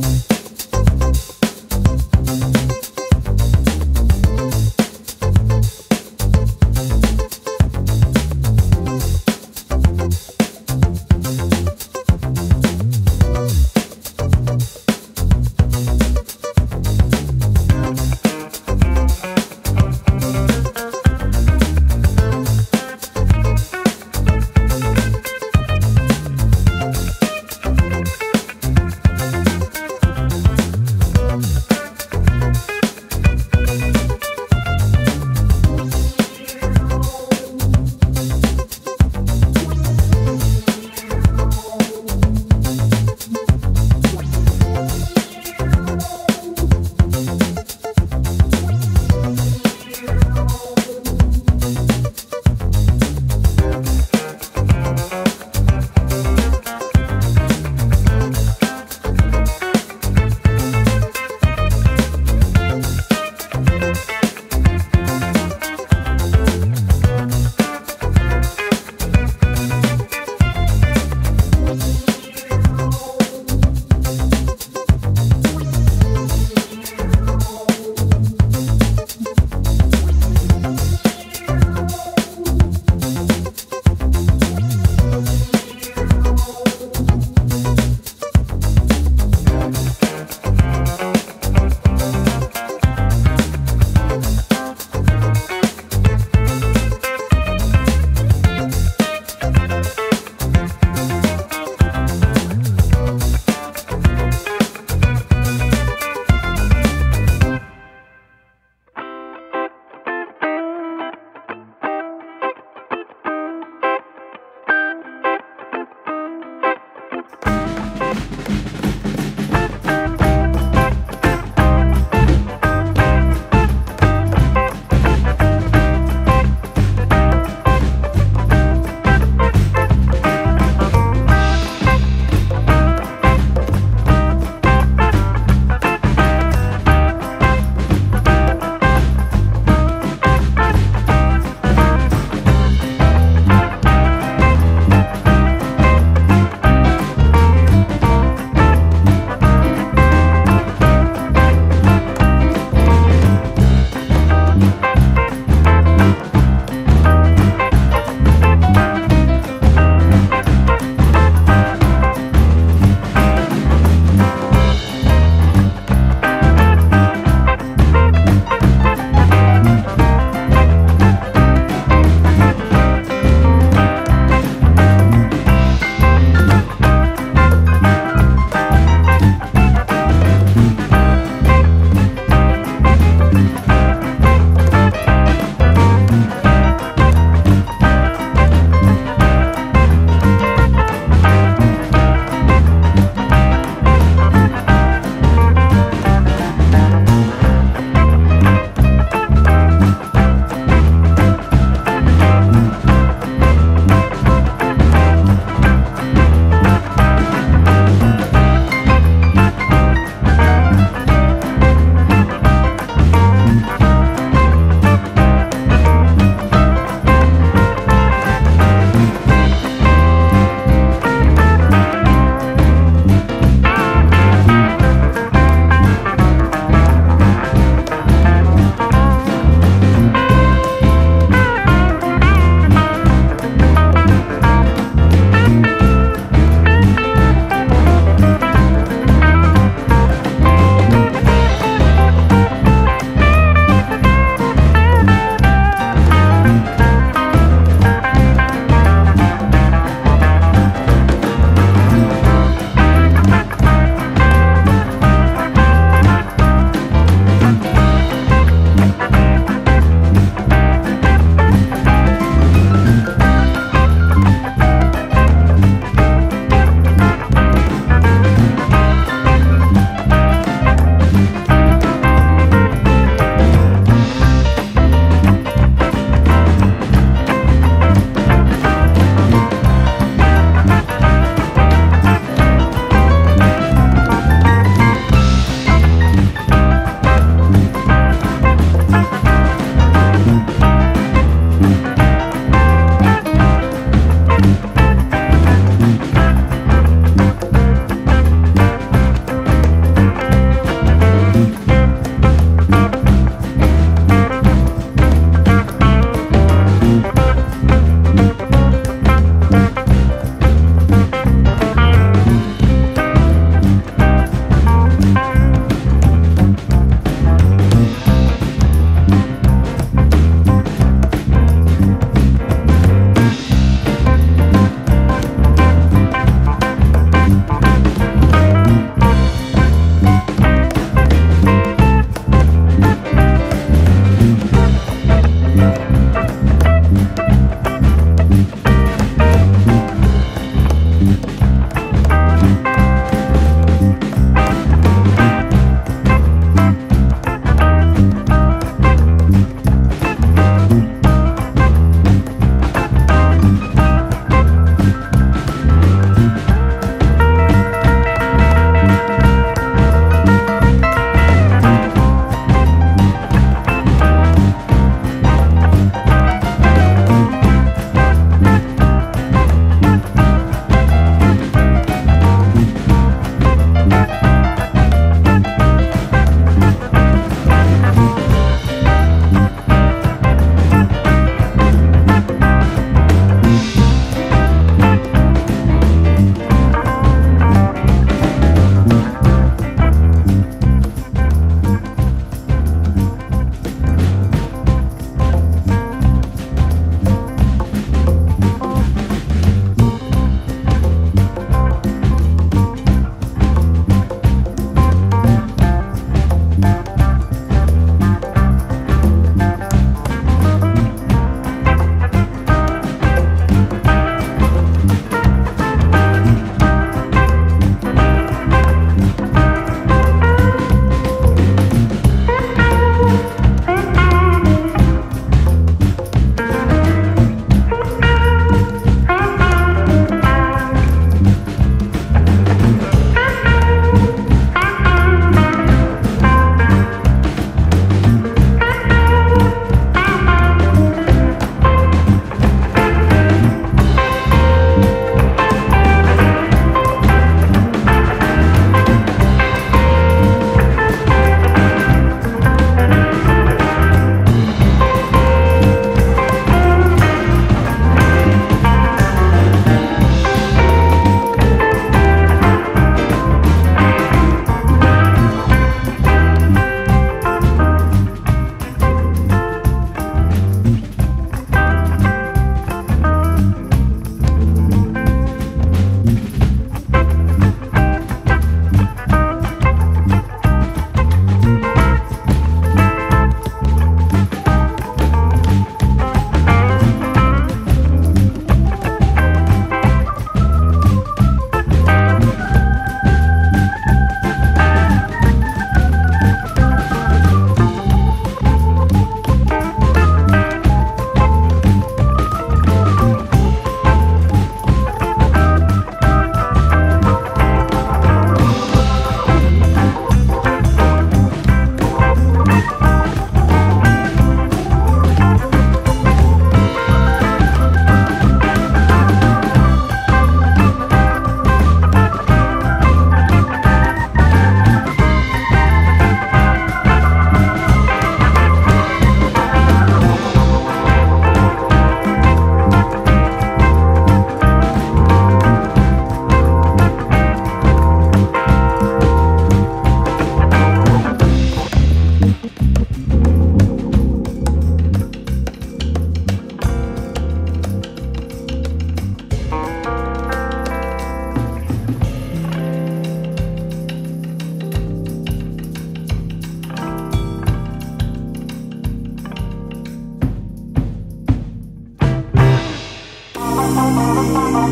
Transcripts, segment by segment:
Thank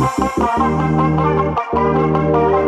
Thank you.